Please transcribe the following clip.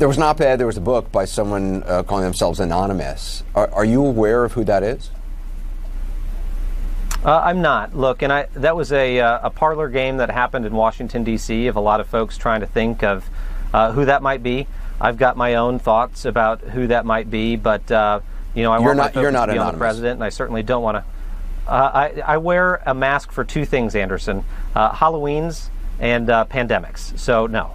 there was an op-ed, there was a book by someone uh, calling themselves anonymous. Are, are, you aware of who that is? Uh, I'm not. Look, and I that was a uh, a parlor game that happened in Washington D.C. of a lot of folks trying to think of uh, who that might be. I've got my own thoughts about who that might be, but uh, you know, I you're want not, my you're not to be anonymous. on the president, and I certainly don't want to. Uh, I, I wear a mask for two things, Anderson: uh, Halloween's and pandemics. So no.